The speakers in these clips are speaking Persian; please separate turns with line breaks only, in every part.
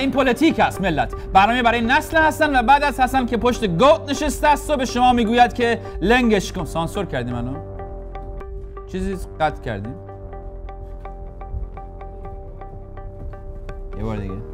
این پلیتیک است ملت. برنامه برای نسل حسن و بعد از حسن که پشت گود نشسته است و به شما می‌گوید که لنگش کن. سانسور کردی منو چیزی قطع کردی یه بار دیگه.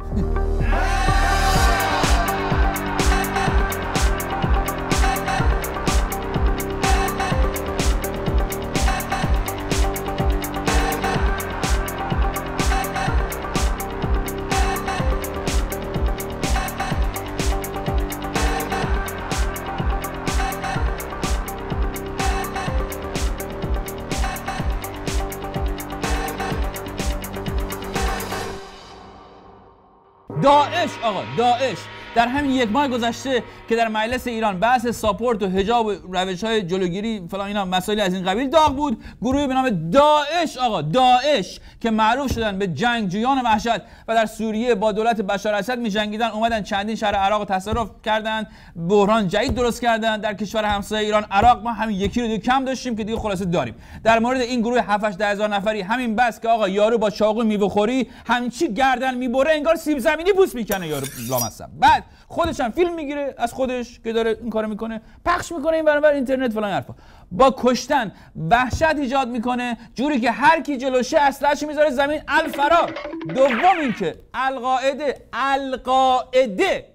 داعش آقا داعش. در همین یک ماه گذشته که در مجلس ایران بحث ساپورت و حجاب و روش های جلوگیری فلان اینا مسائل از این قبیل داغ بود. گروهی به نام داعش آقا داعش که معروف شدن به جنگجویان وحشت و در سوریه با دولت بشار اسد می جنگیدن اومدن چندین شهر عراق تصرف کردن بحران جدید درست کردن. در کشور همسایه ایران عراق ما همین یکی رو دیگه کم داشتیم که دیگه خلاصه داریم. در مورد این گروه 7 8 هزار نفری همین بس که آقا یارو با چاقو میوه خوری همین چی گردن می‌بره انگار سیب زمینی پوست می‌کنه یارو لامصب. بعد خودش هم فیلم می‌گیره از خودش که داره این کارو می‌کنه پخش می‌کنه این برابر اینترنت فلان حرفا. با کشتن وحشت ایجاد می‌کنه جوری که هر کی جلوشه اسلحه‌اش می‌ذاره زمین الفرار دوم اینکه القاعده القاعده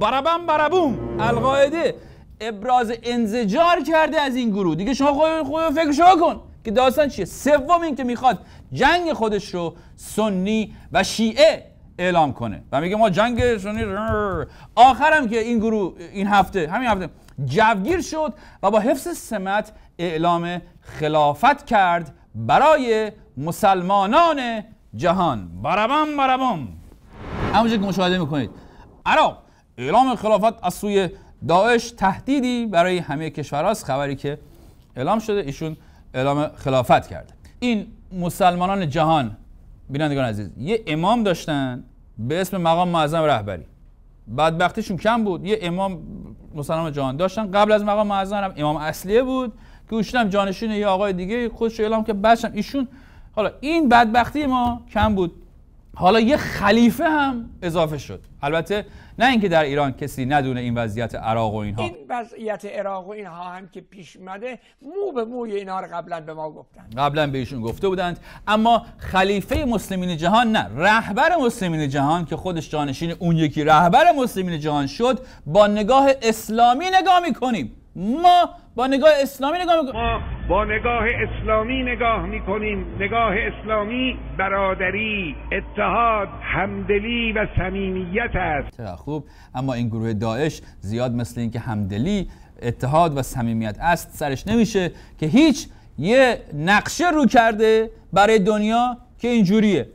برابم برابوم. القاعده ابراز انزجار کرده از این گروه. دیگه شما خود خود فکرشو کن که داستان چیه. سوم اینکه می‌خواد جنگ خودش رو سنی و شیعه اعلام کنه. و میگه ما جنگ سنی آخرم که این گروه این هفته همین هفته جوگیر شد و با حفظ سمت اعلام خلافت کرد برای مسلمانان جهان. برابم برابم. همونجا که مشاهده می‌کنید. عراق اعلام خلافت از سوی داعش تهدیدی برای همه کشورهاست خبری که اعلام شده ایشون اعلام خلافت کرده. این مسلمانان جهان بینندگان عزیز یه امام داشتن به اسم مقام معظم رهبری. بدبختیشون کم بود. یه امام مسلمان جهان داشتن. قبل از مقام معظم هم امام اصلیه بود. که ایشون هم جانشین یه آقای دیگه خودش اعلام که بچم ایشون حالا این بدبختی ما کم بود. حالا یه خلیفه هم اضافه شد. البته نه اینکه در ایران کسی ندونه این وضعیت عراق و اینها.
این وضعیت عراق و اینها هم که پیش اومده مو به موی اینها رو قبلا به ما گفتن
قبلا به ایشون گفته بودند. اما خلیفه مسلمین جهان نه رهبر مسلمین جهان که خودش جانشین اون یکی رهبر مسلمین جهان شد با نگاه اسلامی نگاه می‌کنیم. ما با نگاه اسلامی نگاه می‌کنیم.
ما با نگاه اسلامی نگاه می‌کنیم. نگاه اسلامی برادری اتحاد همدلی و صمیمیت است.
خوب. اما این گروه داعش زیاد مثل اینکه همدلی اتحاد و صمیمیت است سرش نمیشه که هیچ یه نقشه رو کرده برای دنیا که اینجوریه.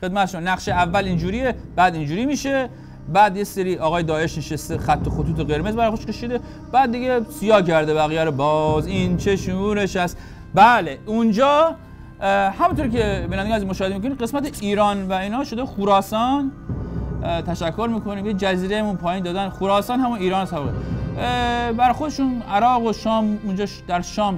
خدمت شما. نقشه اول اینجوریه بعد اینجوری میشه. بعد یه سری آقای داعش نشسته خط و خطوط قرمز برای خوش کشیده. بعد دیگه سیاه کرده بقیه رو. باز این چه شعورش است؟ بله اونجا همونطور که بینندگان از مشاهده می‌کنید قسمت ایران و اینا شده خراسان. تشکر می‌کنیم. یه جزیره مون پایین دادن. خراسان همون ایران اه، برای خودشون عراق و شام اونجا در شام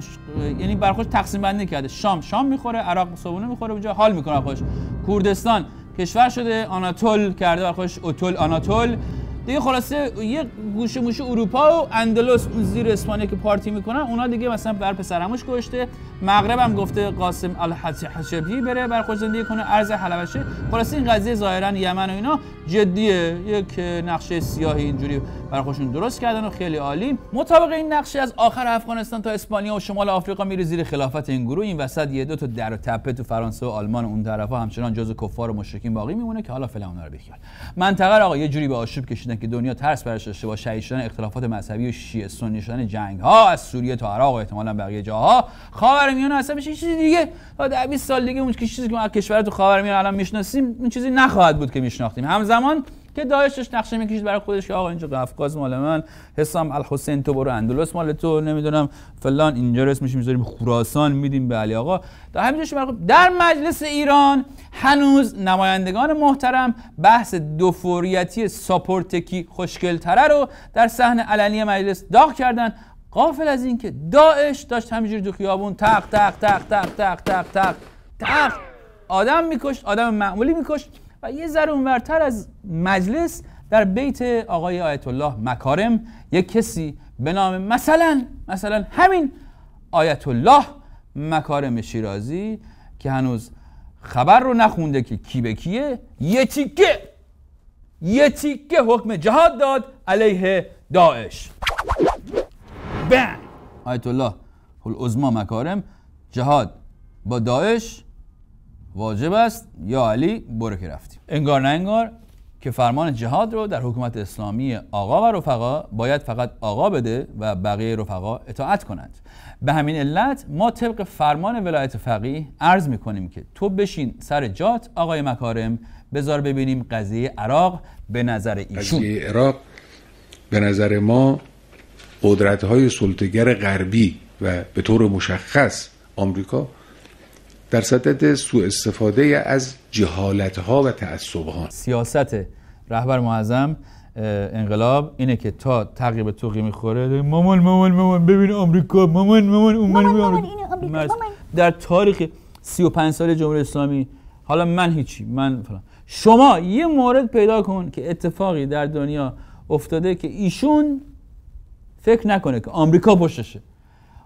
یعنی برای خودش تقسیم بندی کرده. شام شام می‌خوره عراق صبحونه می‌خوره اونجا حال می‌کنه خودش. کردستان کشور شده آناتول کرده برای خودش اوتول آناتول. دیگه خلاصه یه گوشه موشه اروپا و اندلس زیر اسپانیا که پارتی می‌کنن اونا دیگه مثلا بر پسرموش گشته مغرب هم گفته قاسم الحشبی بره بر خود زندگی کنه ارز حلبشه خلاصه این قضیه ظاهرا یمن و اینا. جدیه یک نقشه سیاهی اینجوری برای خودشون درست کردن و خیلی عالی. مطابق این نقشه از آخر افغانستان تا اسپانیا و شمال آفریقا میره زیر خلافت این گروه. این وسط یه دو تا در و تپه تو فرانسه و آلمان و اون طرفا همچنان جزو کفار و مشرکین باقی میمونه که حالا فعلا اونا رو بیخیال. منطقه رو آقا یه جوری به آشوب کشیدن که دنیا ترس برش داشته با شهید شدن اختلافات مذهبی و شیعه سنی شدن جنگ ها از سوریه تا عراق و احتمالاً بقیه جاها. خاورمیانه اصلا میشه یه چیزی دیگه. تا 10 20 سال دیگه اون چیزی که ما کشور تو خاورمیانه الان می‌شناسیم اون چیزی نخواهد بود که میشناختیم. همزمان که داعش داشت نقشه می‌کشید برای خودش که آقا اینجا قفقاز مال من حسام الحسین تو برو اندلس مال تو نمی‌دونم فلان اینجا رسم میشیم می‌ذاریم خراسان میدیم به علی آقا. در همینجاش در مجلس ایران هنوز نمایندگان محترم بحث دوفوریتی ساپورتکی خوشگلتره رو در صحن علنی مجلس داغ کردن. قافل از اینکه داعش داشت همینجوری تو خیابون تق تق تق تق تق تق تق تق. آدم میکشت آدم معمولی میکشت. و یه ذره اونورتر از مجلس در بیت آقای آیت الله مکارم یک کسی به نام مثلا مثلا همین آیت الله مکارم شیرازی که هنوز خبر رو نخونده که کی به کیه یه تیکه یه تیکه حکم جهاد داد علیه داعش. بن آیت الله العظما مکارم جهاد با داعش واجب است یا علی برو که رفتیم. انگار نه انگار که فرمان جهاد رو در حکومت اسلامی آقا و رفقا باید فقط آقا بده و بقیه رفقا اطاعت کنند. به همین علت ما طبق فرمان ولایت فقیه عرض می‌کنیم که تو بشین سر جات آقای مکارم بذار ببینیم قضیه عراق به نظر ایشون.
قضیه عراق به نظر ما قدرت های سلطگر غربی و به طور مشخص آمریکا در صدد سوء استفاده از جهالت ها و تعصب ها
سیاست رهبر معظم انقلاب اینه که تا تقریب توقی می‌خوره مامان مامان مامان ببین آمریکا مامان مامان اون
مامان،.
در تاریخ 35 سال جمهوری اسلامی حالا من هیچی من فلان. شما یه مورد پیدا کن که اتفاقی در دنیا افتاده که ایشون فکر نکنه که آمریکا پشتشه.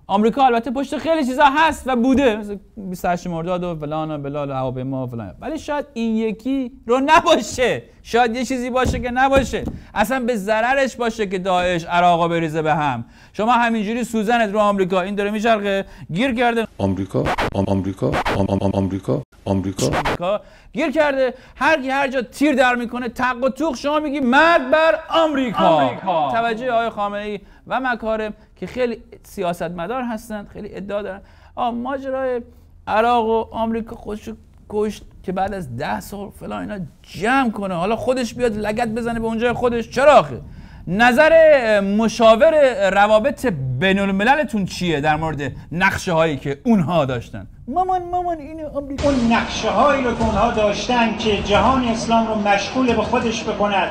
آمریکا البته پشت خیلی چیزا هست و بوده. مثل 28 مرداد و فلان و بلال و هواپیما و فلان. ولی شاید این یکی رو نباشه. شاید یه چیزی باشه که نباشه. اصلا به ضررش باشه که داعش عراقا بریزه به هم. شما همینجوری سوزنت رو آمریکا. این داره میچرخه. گیر کرده.
آمریکا آم- آمریکا آم- آم- آم- آمریکا آمریکا.
آمریکا گیر کرده. هر کی هر جا تیر در می‌کنه تق و توق شما میگی مرد بر آمریکا, توجه آقای خامنه ای و مکارم که خیلی سیاستمدار هستند خیلی ادعا دارن. آ ماجرای عراق و آمریکا خودشو کشت که بعد از ده سال فلان اینا جمع کنه. حالا خودش بیاد لگت بزنه به اونجای خودش. چرا آخه؟ نظر مشاور روابط بین المللتون چیه در مورد نقشه هایی که اونها داشتن؟ مامان مامان این آمریکا
اون نقشه هایی رو که اونها داشتن که جهان اسلام رو مشغول به خودش بکند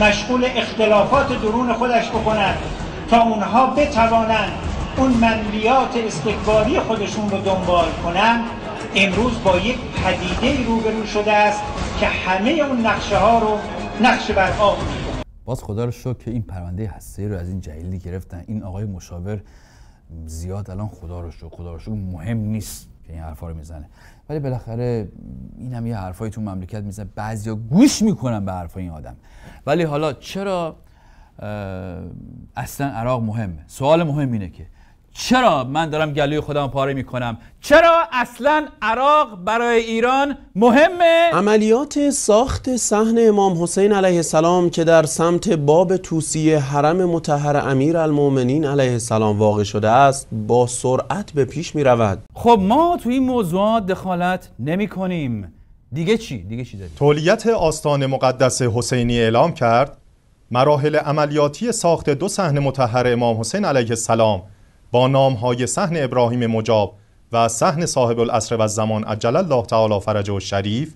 مشغول اختلافات درون خودش بکند تا اونها بتوانند اون منویات استکباری خودشون رو دنبال کنند امروز با یک پدیده روبرو شده است که همه اون نقشه ها رو نقشه بر آب.
باز خدا رو شکر که این پرونده هسته رو از این جلیلی گرفتن. این آقای مشاور زیاد الان خدا رو شکر خدا رو شکر مهم نیست که این حرفا رو می‌زنه. ولی بالاخره این هم یه حرفایی تو مملکت می‌زنه. بعضیا گوش می‌کنن به حرفای این آدم. ولی حالا چرا اصلا عراق مهمه؟ سوال مهم اینه که چرا من دارم گلوی خودم پاره می‌کنم چرا اصلا عراق برای ایران مهمه
عملیات ساخت صحن امام حسین علیه السلام که در سمت باب توسی حرم متحر امیر المومنین علیه السلام واقع شده است با سرعت به پیش می رود
خب ما تو این موضوعات دخالت نمی کنیم دیگه چی؟ دیگه چی داریم؟
تولیت آستان مقدس حسینی اعلام کرد مراحل عملیاتی ساخت دو صحن مطهر امام حسین علیه السلام با نامهای صحن ابراهیم مجاب و صحن صاحب العصر و الزمان عجل الله تعالی فرجه الشریف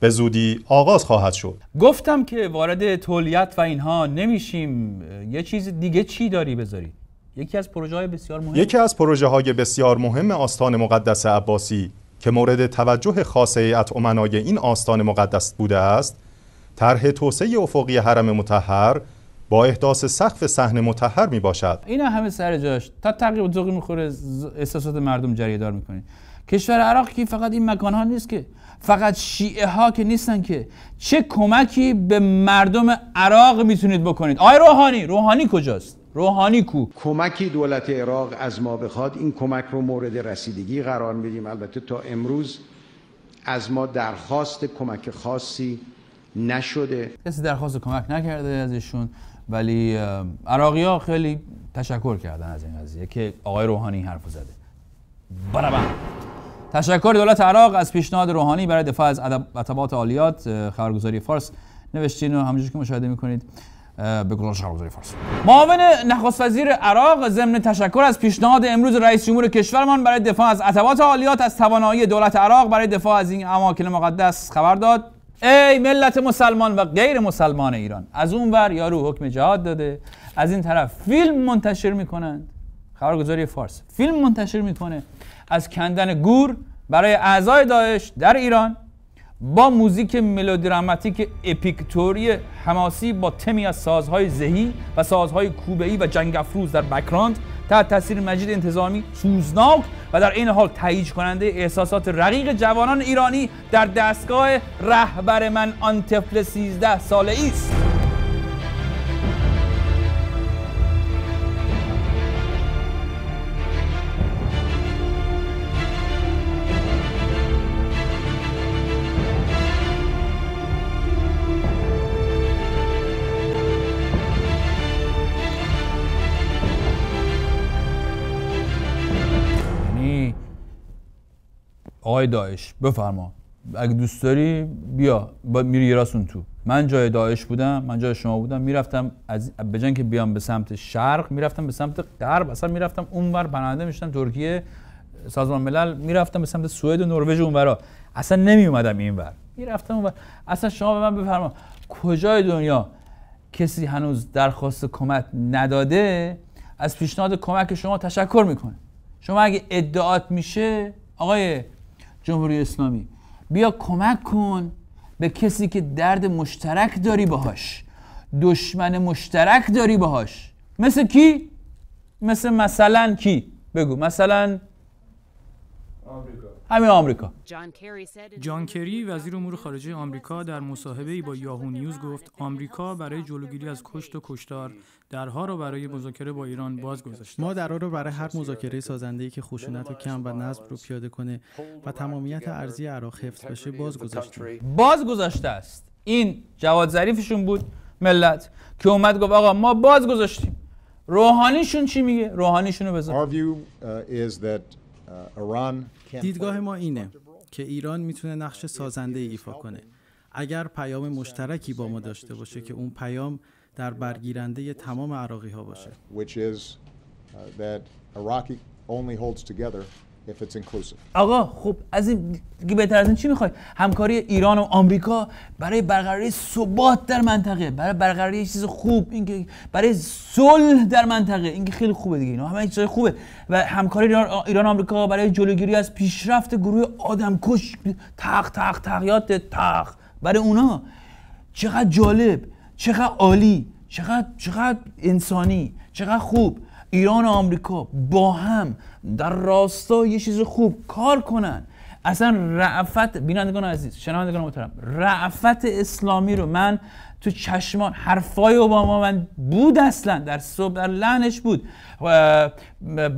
به زودی آغاز خواهد شد.
گفتم که وارد تولیت و اینها نمیشیم. یه چیز دیگه چی داری بذاری؟ یکی از پروژه های بسیار مهم.
یکی از پروژه های بسیار مهم آستان مقدس عباسی که مورد توجه خاص هیئت امنای این آستان مقدس بوده است طرح توسعه افقی حرم مطهر با احداث سقف صحن مطهر می باشد
این همه سر جاش. تا تقریبا ذوقی می‌خوره احساسات مردم جریه دار می‌کنه. کشور عراق که فقط این مکان ها نیست که فقط شیعه ها که نیستن که. چه کمکی به مردم عراق می‌تونید بکنید؟ آی روحانی روحانی کجاست؟ روحانی کو.
کمکی دولت عراق از ما بخواد این کمک رو مورد رسیدگی قرار میدیم. البته تا امروز از ما درخواست کمک خاصی نشده.
کسی درخواست کمک نکرده از ایشون ولی عراقی ها خیلی تشکر کردن از این قضیه که آقای روحانی این حرفو زده. برابر. تشکر دولت عراق از پیشنهاد روحانی برای دفاع از ادبات عالیات خبرگزاری فارس. نوشتین و همونجوری که مشاهده می‌کنید به گزارش خبرگزاری فارس. معاون نخست وزیر عراق ضمن تشکر از پیشنهاد امروز رئیس جمهور کشورمان برای دفاع از ادبات عالیات از توانایی دولت عراق برای دفاع از این اماکن مقدس خبر داد. ای ملت مسلمان و غیر مسلمان ایران از اون ور یارو حکم جهاد داده. از این طرف فیلم منتشر می‌کنند. خبرگزاری فارس. فیلم منتشر می‌کنه. از کندن گور برای اعضای داعش در ایران با موزیک ملودراماتیک اپیکتوری حماسی با تمی از سازهای زهی و سازهای کوبه‌ای و جنگ افروز در بکراند تحت تاثیر مجید انتظامی سوزناک و در این حال تهیج کننده احساسات رقیق جوانان ایرانی در دستگاه رهبر من آن طفل 13 ساله است. آقای داعش بفرما. اگه دوست داری بیا. با میری راستون تو. من جای داعش بودم من جای شما بودم می‌رفتم از جای که بیام به سمت شرق می‌رفتم به سمت غرب اصلا می‌رفتم اونور پناهنده می‌شدم ترکیه سازمان ملل می‌رفتم به سمت سوئد و نروژ اونورا. اصلا نمی اومدم اینور. می‌رفتم اونور. اصلا شما به من بفرما. کجای دنیا کسی هنوز درخواست کمک نداده از پیشنهاد کمک شما تشکر می‌کنه. شما اگه ادعات میشه آقای جمهوری اسلامی. بیا کمک کن به کسی که درد مشترک داری باهاش. دشمن مشترک داری باهاش. مثل کی؟ مثل مثلا کی؟ بگو. مثلا همین آمریکا.
جان کری وزیر امور خارجه آمریکا در مصاحبه‌ای با یاهو نیوز گفت آمریکا برای جلوگیری از کشت و کشتار درها را برای مذاکره با ایران باز گذاشته.
ما درها رو برای هر مذاکره سازنده‌ای که خشونت رو کم و نظم رو پیاده کنه و تمامیت ارضی عراق حفظ بشه باز گذاشتیم.
باز گذاشته است. این جواد ظریفشون بود ملت که اومد گفت آقا ما باز گذاشتیم. روحانیشون چی میگه؟ روحانیشون رو بذار.
دیدگاه ما اینه که ایران می‌تونه نقش سازنده ایفا کنه. اگر پیام مشترکی با ما داشته باشه که اون پیام در برگیرنده تمام عراقی ها باشه
آقا خب از این دیگه بهتر از این چی می‌خوای؟ همکاری ایران و آمریکا برای برقراری ثبات در منطقه برای برقراری یه چیز خوب اینکه برای صلح در منطقه اینکه خیلی خوبه دیگه اینا همه چیز خوبه. و همکاری ایران و آمریکا برای جلوگیری از پیشرفت گروه آدمکش تق تق تقیات تق برای اونا چقدر جالب چقدر عالی چقدر چقدر انسانی چقدر خوب. ایران و آمریکا با هم در راستای یه چیز خوب کار کنن. اصلا رعفت بینندگان عزیز شنوندگان محترم رعفت اسلامی رو من تو چشمان حرفای اوباما من بود اصلا در صبح در لحنش بود.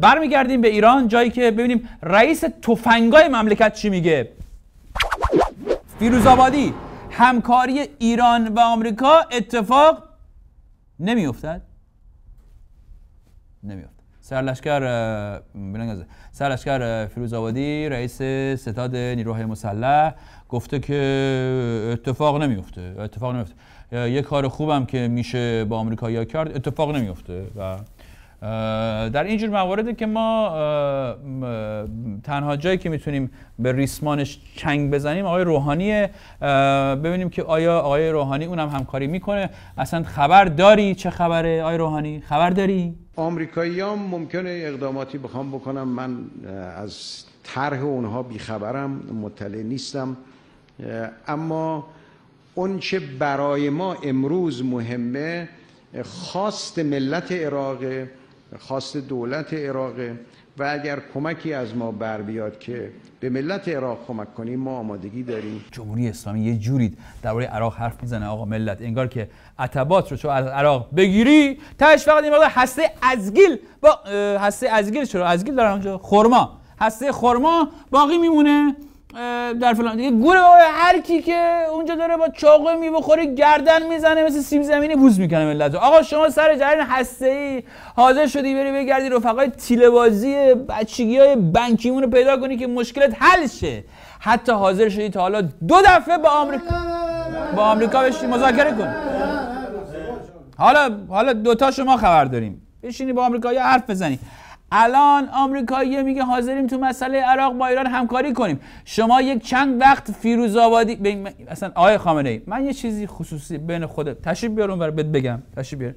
برمیگردیم به ایران جایی که ببینیم رئیس تفنگای مملکت چی میگه. فیروزآبادی همکاری ایران و آمریکا اتفاق نمیافتد؟ نمیافت سرلشکر سرلشکر فیروزآبادی رئیس ستاد نیروهای مسلح گفته که اتفاق نمیفته اتفاق نمیفته. یه کار خوبم که میشه با آمریکایی‌ها کرد اتفاق نمیفته و در اینجور مواردی که ما تنها جایی که می‌تونیم به ریسمانش چنگ بزنیم آقای روحانی ببینیم که آیا آقای روحانی اونم همکاری می‌کنه. اصلا خبر داری؟ چه خبره؟ آقای روحانی خبر داری؟
آمریکاییام ممکنه اقداماتی بخوام بکنم. من از طرح اونها بیخبرم مطلع نیستم. اما اون چه برای ما امروز مهمه خواست ملت عراق خواست دولت عراق و اگر کمکی از ما بر بیاد که به ملت عراق کمک کنیم ما آمادگی داریم.
جمهوری اسلامی یه جوری درباره عراق حرف می‌زنه. آقا ملت انگار که عتبات رو چون از عراق بگیری تاش فقط این هسته ازگیل با هسته ازگیل چرا؟ ازگیل دارن اونجا خرما. هسته خرما باقی میمونه. در فلان. دیگه گوره هر کی که اونجا داره با چاقو میبخوره گردن می‌زنه مثل سیب زمینی بوز می‌کنه ملت آقا شما سر جریان هسته ای حاضر شدی بری بگردی رفقای تیله بازی بچگی های بنکیمون رو پیدا کنی که مشکلت حل شه. حتی حاضر شدی تا حالا دو دفعه با آمریکا با آمریکا بشی مذاکره کن. حالا حالا دوتا شما خبر داریم. بشینی با آمریکا یا حرف بزنی. الان آمریکایی میگه حاضریم تو مسئله عراق با ایران همکاری کنیم. شما یک چند وقت فیروز آبادی اصلا آقای خامنه ای من یه چیزی خصوصی بین خودت تشریف بیارم برای بهت بگم. تشریف بیار.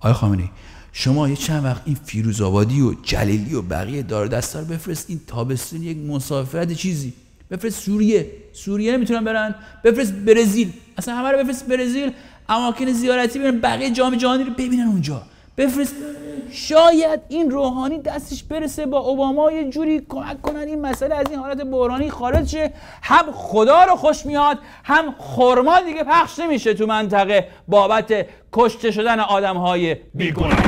آقای خامنه ای شما یه چند وقت این فیروز آبادی و جلیلی و بقیه دار دستار بفرست. این تابستون یک مسافرت چیزی. بفرست سوریه. سوریه نمی‌تونن برن. بفرست برزیل. اصلا همه رو بفرست برزیل. اماکن زیارتی برن. بقیه جام جهانی رو ببینن اونجا. بفرست شاید این روحانی دستش برسه با اوباما یه جوری کمک کنن این مسئله از این حالت بحرانی خارج شه. هم خدا رو خوش میاد هم خرما دیگه پخش نمیشه تو منطقه. بابت کشته شدن آدم های بیگناه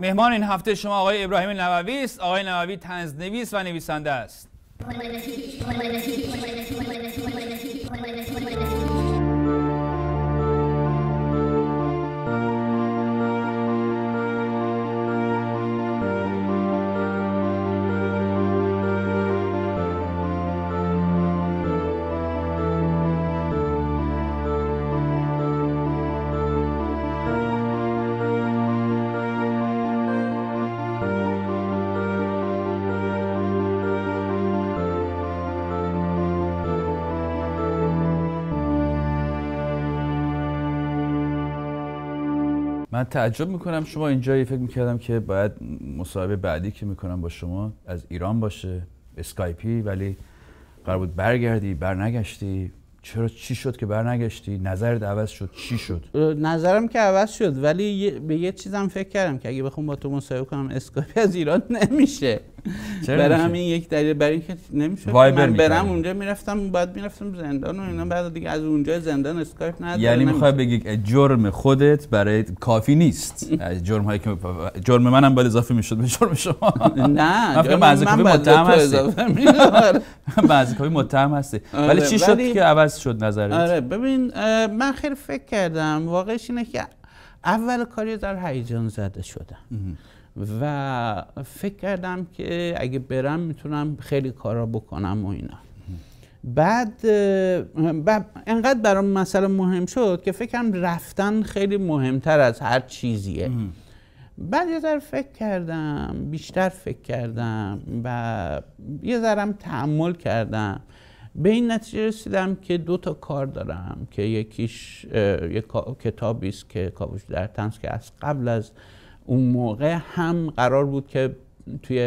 مهمان این هفته شما آقای ابراهیم نووی است. آقای نووی تنزنویس و نویسنده است. من تعجب می‌کنم. شما اینجا فکر می‌کردم که باید مصاحبه بعدی که می‌کنم با شما از ایران باشه. اسکایپی ولی قرار بود برگردی برنگشتی. چرا چی شد که برنگشتی؟ نظرت عوض شد. چی شد؟
نظرم که عوض شد ولی به یه چیزم فکر کردم که اگه بخوام با تو مصاحبه کنم اسکایپی از ایران نمیشه.
چرا
برای؟ همین یک دلیل برای اینکه نمیشه. من برم. اونجا می‌رفتم بعد می‌رفتم زندان و اینا. بعد دیگه از اونجا زندان اسکایپ نداره
یعنی. می‌خوای بگی جرم خودت برای کافی نیست. از جرم هایی که جرم منم باید اضافه می‌شد به جرم شما.
نه جرم من باید اضافه می‌شد.
متهم هستی.
آره،
ولی چی شد که عوض شد نظرت؟
آره ببین من خیلی فکر کردم واقعش اینه که اول کاری در هیجان زده شدم. و فکر کردم که اگه برم می‌تونم خیلی کارا بکنم و اینا. بعد انقدر برام مسئله مهم شد که فکرم رفتن خیلی مهمتر از هر چیزیه. بعد یه ذره فکر کردم بیشتر فکر کردم و یه ذرم تحمل کردم. به این نتیجه رسیدم که دو تا کار دارم که یکیش یک کتابی است که کاوش در تنز که از قبل از اون موقع هم قرار بود که توی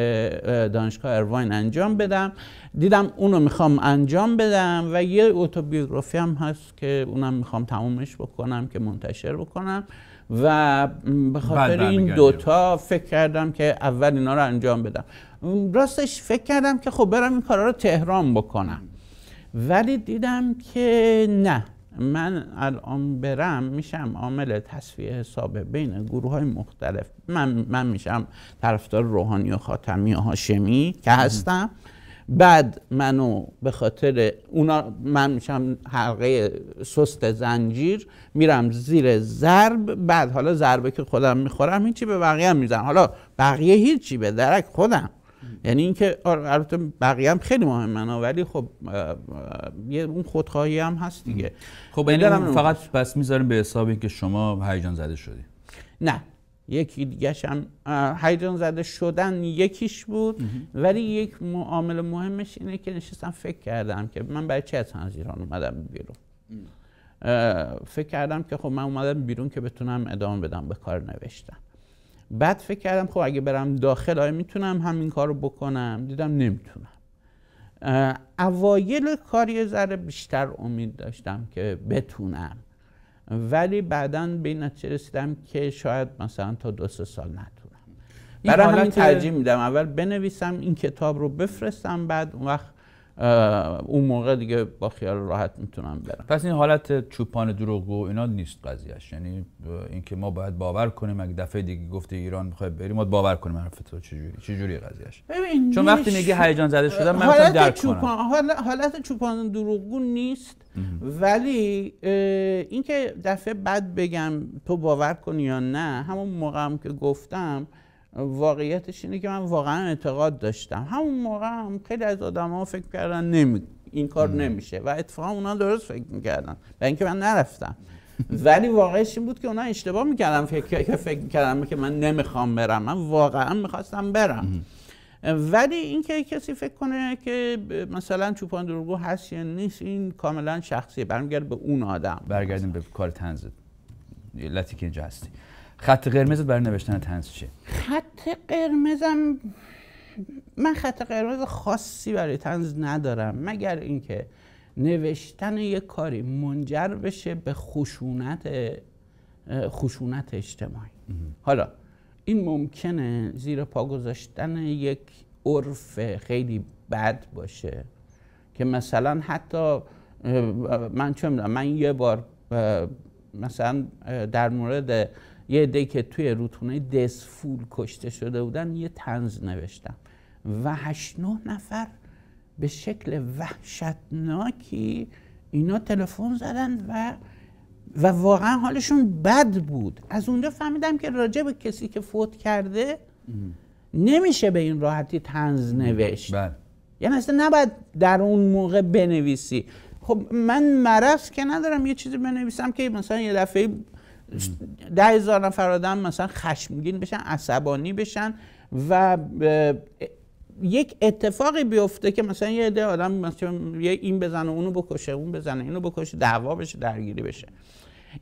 اه، دانشگاه ارواین انجام بدم. دیدم اونو می‌خوام انجام بدم و یه اتوبیوگرافی هم هست که اونم می‌خوام تمومش بکنم که منتشر بکنم. و به خاطر این. دوتا فکر کردم که اول اینا رو انجام بدم. راستش فکر کردم که خب برم این کارا رو تهران بکنم. ولی دیدم که نه. من الان برم میشم عامل تصفیه حساب بین گروه های مختلف. من, من میشم طرفدار روحانی و خاتمی و هاشمی که هستم. بعد منو به خاطر اونا من میشم حلقه سست زنجیر میرم زیر ضرب بعد حالا ضربه که خودم می‌خورم هیچی به بقیه هم می‌زنم. حالا بقیه هیچی به درک خودم. یعنی اینکه آره، البته بقیه هم خیلی مهمن ولی خب یه اون خودخواهی هم هست دیگه.
خب یعنی فقط بس می‌ذاریم به حساب اینکه شما هیجان زده شدی.
نه. یکی دیگهش هم هیجان زده شدن یکیش بود ولی یک معامل مهمش اینه که نشستم فکر کردم که من برای چه از ایران اومدم بیرون؟ فکر کردم که خب من اومدم بیرون که بتونم ادامه بدم به کار نوشتن بعد فکر کردم خب اگه برم داخل آیا می‌تونم همین کار رو بکنم؟ دیدم نمی‌تونم. اوایل کار یه ذره بیشتر امید داشتم که بتونم. ولی بعدا به این نتیجه رسیدم که شاید مثلا تا دو سه سال نتونم. برای همین ترجیح میدم. اول بنویسم این کتاب رو بفرستم بعد اون وقت اون موقع دیگه با خیال راحت می‌تونم برم.
پس این حالت چوپان دروغگو اینا نیست قضیهش یعنی اینکه ما باید باور کنیم اگه دفعه دیگه گفته ایران می‌خوای بریم ما باور کنیم حرف تو چجوری چجوری قضیهش
ببین
چون وقتی. میگه هیجان زده شدم من
حالت
درک
چوپان
کنم.
حال- حالت چوپان دروغگو نیست. ولی اینکه دفعه بعد بگم تو باور کنی یا نه همون موقع هم که گفتم واقعیتش اینه که من واقعا اعتقاد داشتم. همون موقع هم خیلی از آدم ها فکر کردن نمی... این کار نمیشه و اتفاقا اونا درست فکر می‌کردن. و اینکه من نرفتم. ولی واقعش این بود که اونا اشتباه می‌کردن فکر که فکر می‌کردم که من نمی‌خوام برم. من واقعا می‌خواستم برم. ولی اینکه کسی فکر کنه که مثلا چوپان دروغگو هست یا نیست این کاملا شخصیه. برمیگرده به اون آدم.
برگردیم به کار تنزت. علتی که اینجا هستی. خط قرمزت برای نوشتن تنز چیه؟
خط قرمزم من خط قرمز خاصی برای تنز ندارم مگر اینکه نوشتن یک کاری منجر بشه به خشونت خشونت اجتماعی. حالا این ممکنه زیر پا گذاشتن یک عرف خیلی بد باشه که مثلا حتی من چه می‌دونم من یه بار مثلا در مورد یه عده که توی روتونه دسفول کشته شده بودن یه تنز نوشتم. و هشت نه نفر به شکل وحشتناکی اینا تلفن زدن و و واقعا حالشون بد بود. از اونجا فهمیدم که راجع به کسی که فوت کرده نمیشه به این راحتی تنز نوشت.
بله.
یعنی اصلا نباید در اون موقع بنویسی. خب من مرض که ندارم یه چیزی بنویسم که مثلا یه دفعه ده هزار نفر آدم مثلا خشمگین بشن عصبانی بشن و یک اتفاقی بیفته که مثلا یه عده آدم مثلا یه این بزنه اونو بکشه اون بزنه اینو بکشه دعوا بشه درگیری بشه.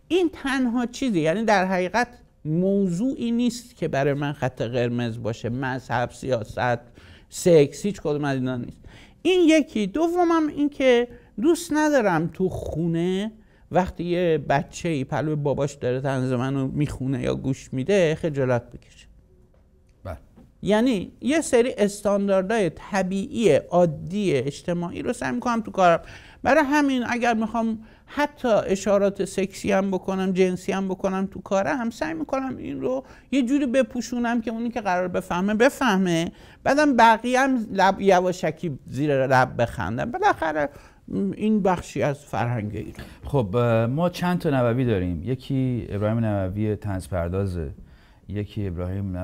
این تنها چیزی یعنی در حقیقت موضوعی نیست که برای من خط قرمز باشه مذهب سیاست سکس هیچ کدوم از اینا نیست. این یکی. دومم این که دوست ندارم تو خونه وقتی یه بچه ای پلو باباش داره تنز منو می‌خونه یا گوش میده خجالت بکشه
بله.
یعنی یه سری استانداردهای طبیعی عادی اجتماعی رو سعی می‌کنم تو کارم. برای همین اگر می‌خوام حتی اشارات سکسی هم بکنم جنسی هم بکنم تو کاره هم سعی می‌کنم این رو یه جوری بپوشونم که اونی که قرار بفهمه بفهمه بعدم بقیه هم لب یواشکی زیر لب بخندم. بالاخره این بخشی از فرهنگ ایران.
خب ما چند تا نووی داریم. یکی ابراهیم نووی تنز پردازه یکی ابراهیم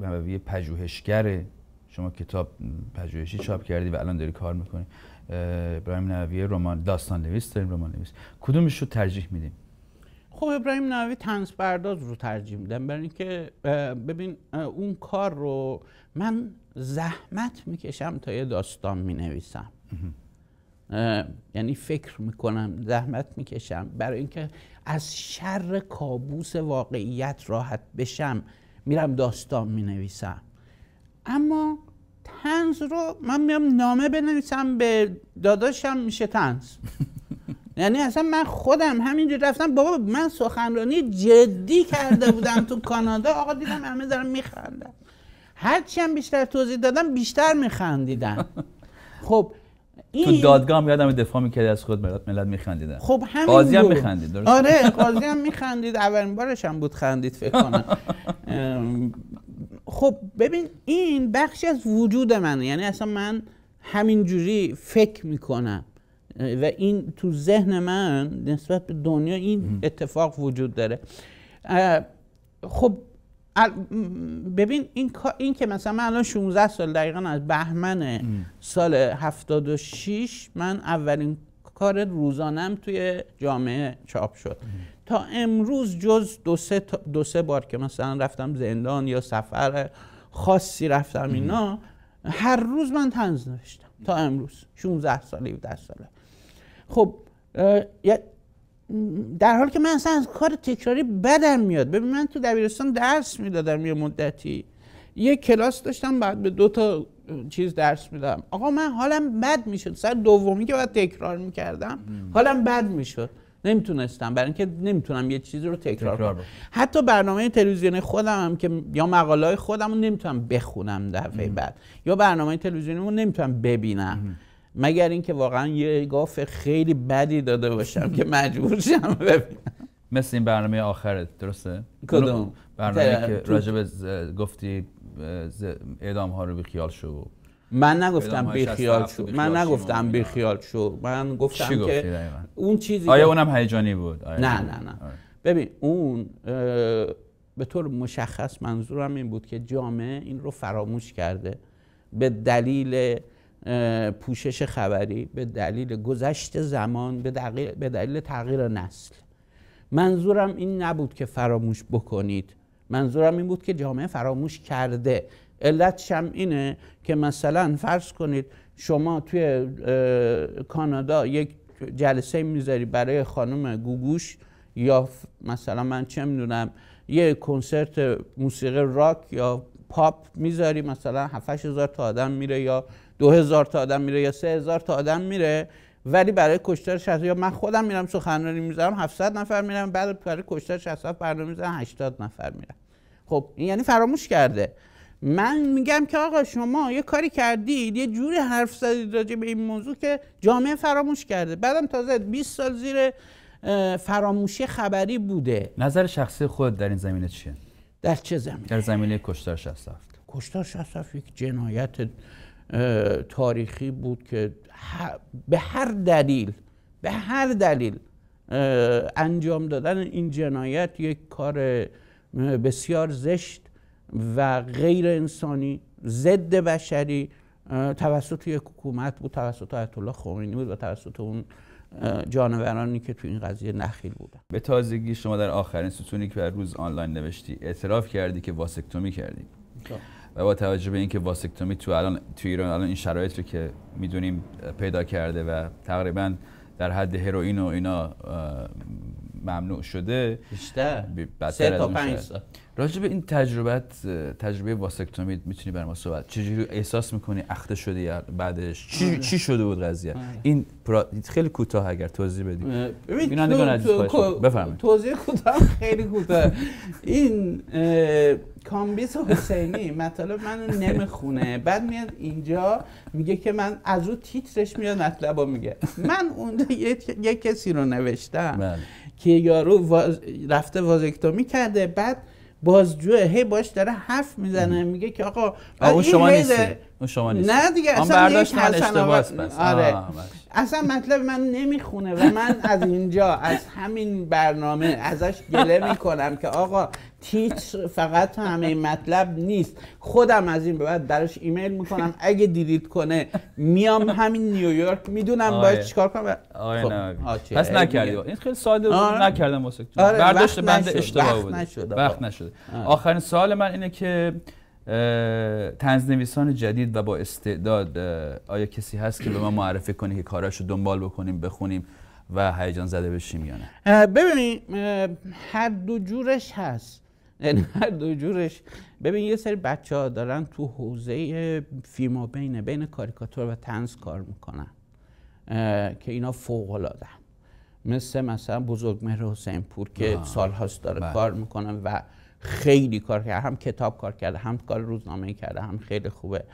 نووی پژوهشگره شما کتاب پژوهشی چاپ کردی و الان داری کار می‌کنی. ابراهیم نووی رمان داستان نویس داریم رمان نویس کدومش رو ترجیح میدیم؟
خب ابراهیم نووی تنز پرداز رو ترجیح میدم. برای اینکه ببین اون کار رو من زحمت می‌کشم تا یه داستان می‌نویسم. یعنی فکر می‌کنم زحمت می‌کشم. برای اینکه از شر کابوس واقعیت راحت بشم میرم داستان می‌نویسم. اما تنز رو من میام نامه بنویسم به داداشم میشه تنز یعنی اصلا من خودم همینجور رفتم بابا من سخنرانی جدی کرده بودم تو کانادا آقا دیدم همه دارم میخندن. هرچی هم بیشتر توضیح دادم بیشتر میخندیدن. خب
تو دادگاه هم یادم دفاع می‌کردی از خود ملت ملت میخندیدن.
خب همین
قاضی هم. میخندید درست
آره قاضی هم میخندید. اولین بارش هم بود خندید فکر کنم. خب ببین این بخشی از وجود منه. یعنی اصلا من همینجوری فکر می‌کنم. و این تو ذهن من نسبت به دنیا این اتفاق وجود داره. خب ببین این این که مثلا من الان 16 سال دقیقا از بهمن سال 76 من اولین کار روزانم توی جامعه چاپ شد. تا امروز جز دو سه, دو سه بار که مثلا رفتم زندان یا سفر خاصی رفتم اینا هر روز من تنز نوشتم تا امروز 16 ساله 17 ساله. خب در حالی که من اصلا از کار تکراری بدم میاد. ببین من تو دبیرستان درس می‌دادم یه مدتی. یه کلاس داشتم بعد به دو تا چیز درس می‌دادم آقا من حالم بد می‌شد. سر دومی که باید تکرار می‌کردم حالم بد می‌شد. نمی‌تونستم. برای اینکه نمی‌تونم یه چیزی رو تکرار,
تکرار
کنم. حتی برنامه تلویزیونی خودم هم که یا مقاله های خودم رو نمی‌تونم بخونم دفعه بعد. یا برنامه تلویزیونی رو نمی‌تونم ببینم. مگر اینکه واقعا یه گاف خیلی بدی داده باشم که مجبور شم ببینم.
مثل این برنامه آخرت درسته؟
کدوم؟
برنامه که راجب گفتی اعدام ها رو بی خیال شو.
من نگفتم بی خیال شو. من نگفتم بی خیال شو. من گفتم که اون چیزی
آیا اونم هیجانی بود؟
نه نه نه. ببین اون به طور مشخص منظورم این بود که جامعه این رو فراموش کرده. به دلیل پوشش خبری به دلیل گذشت زمان به دلیل تغییر نسل. منظورم این نبود که فراموش بکنید. منظورم این بود که جامعه فراموش کرده. علتش هم اینه که مثلا فرض کنید شما توی کانادا یک جلسه می‌ذاری برای خانم گوگوش یا مثلا من چه می‌دونم یه کنسرت موسیقی راک یا پاپ می‌ذاری مثلا 7 هزار تا آدم میره یا 2000 تا آدم میره یا 3000 تا آدم میره ولی برای کشتار 60 یا من خودم میرم سخنرانی می‌ذارم 700 نفر میرم بعد برای کشتار 60 برنامه می‌ذارم 80 نفر میرم خب این یعنی فراموش کرده. من میگم که آقا شما یه کاری کردید یه جوری حرف زدید راجع به این موضوع که جامعه فراموش کرده. بعدم تازه 20 سال زیر فراموشی خبری بوده.
نظر شخصی خود در این زمینه چیه؟
در چه زمینه؟
در زمینه کشتار 67
کشتار 67 یک جنایت تاریخی بود که به هر دلیل به هر دلیل انجام دادن این جنایت یک کار بسیار زشت و غیر انسانی ضد بشری توسط یک حکومت بود توسط آیت الله خمینی بود و توسط اون جانورانی که تو این قضیه نخیل بودن.
به تازگی شما در آخرین ستونی که بر روز آنلاین نوشتی اعتراف کردی که واسکتومی کردی. و با توجه به اینکه واسکتومی تو الان تو ایران الان این شرایط رو که می‌دونیم پیدا کرده و تقریبا در حد هروئین و اینا ممنوع شده
بیشتر. سه تا پنج سال.
راجع به این تجربه تجربه واسکتومی می‌تونی برای ما صحبت چجوری احساس می‌کنی؟ اخته شدی یا بعدش؟ چی آره. چی شده بود قضیه؟ آره. این خیلی کوتاه اگر توضیح بدی.
ببینندگان عزیز بفرمایید. توضیح کوتاه خیلی کوتاه. این کامبیز حسینی مطالب منو نمی‌خونه. بعد میاد اینجا میگه که من از او تیترش میاد مطلب میگه. من اون یه کسی رو نوشتم بله. که یارو رفته وازکتومی کرده. بعد بازجوه هی باش داره حرف می‌زنه میگه که آقا
اون شما نیستی. اون شما نیستی.
نه دیگه
اصلا یک اشتباس بس
آره. اصلا مطلب من نمی‌خونه و من از اینجا از همین برنامه ازش گله می‌کنم که آقا تیتر فقط همه مطلب نیست. خودم از این به بعد براش ایمیل می‌کنم. اگه دیدید کنه میام همین نیویورک می‌دونم باید چیکار کنم.
خب. پس نکردی. این خیلی ساده بود. آره. نکردم واسه آره. برداشت بنده اشتباه بود. وقت نشده آره. آخرین سوال من اینه که تنظنویسان جدید و با استعداد آیا کسی هست که به ما معرفی کنه که کاراشو دنبال بکنیم بخونیم و هیجان زده بشیم یا
نه؟ ببینید هر دو جورش هست. یعنی هر دو جورش. ببین یه سری بچه ها دارن تو حوزه فیلم بینه بین کاریکاتور و تنز کار می‌کنن که اینا فوق العاده مثل مثلا بزرگ مهر حسین پور که سالهاست داره بله. کار می‌کنن و خیلی کار کرده هم کتاب کار کرده هم کار روزنامه کرده هم خیلی خوبه.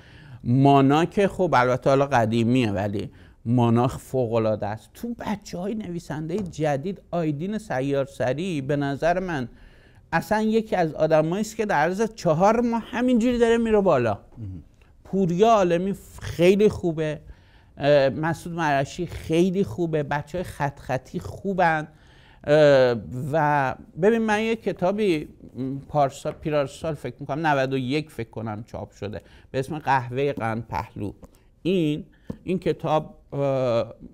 مانا که خب البته حالا قدیمیه ولی ماناخ فوق العاده است. تو بچه های نویسنده جدید آیدین سیار سری به نظر من اصلا یکی از آدمایی است که در عرض چهار ماه همینجوری داره میره بالا. پوریا عالمی خیلی خوبه مسعود مرشی خیلی خوبه بچه های خط خطی خوبن. و ببین من یه کتابی پارسال پیرارسال فکر می‌کنم 91 فکر کنم چاپ شده. به اسم قهوه قند پهلو. این این کتاب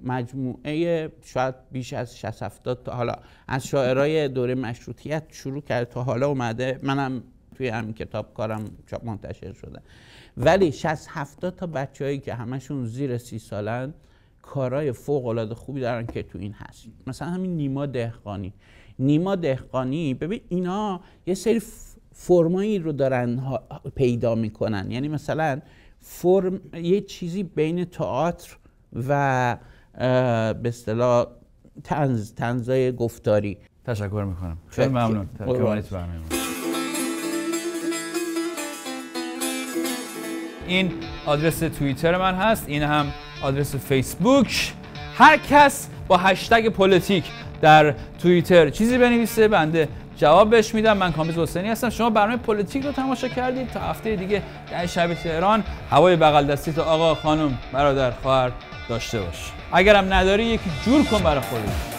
مجموعه شاید بیش از 60 70 تا حالا از شاعرای دوره مشروطیت شروع کرد تا حالا اومده. منم توی همین کتاب کارم چاپ منتشر شده. ولی 60 70 تا بچههایی که همشون زیر سی سالن کارهای فوق العاده خوبی دارن که تو این هست. مثلا همین نیما دهقانی. نیما دهقانی ببین اینا یه سری فرمایی رو دارن پیدا می‌کنن. یعنی مثلا فرم یه چیزی بین تئاتر و به اصطلاح طنز طنزای گفتاری.
تشکر می‌کنم. خیلی ممنون. این آدرس توییتر من هست. این هم آدرس فیسبوک. هر کس با هشتگ پلیتیک در توییتر چیزی بنویسه بنده جواب بهش میدم. من کامبیز حسینی هستم. شما برنامه پلیتیک رو تماشا کردید تا هفته دیگه در شب تهران. هوای بغل دستی تو آقا خانم برادر خواهر داشته باش. اگرم نداری یکی جور کن برای خودت.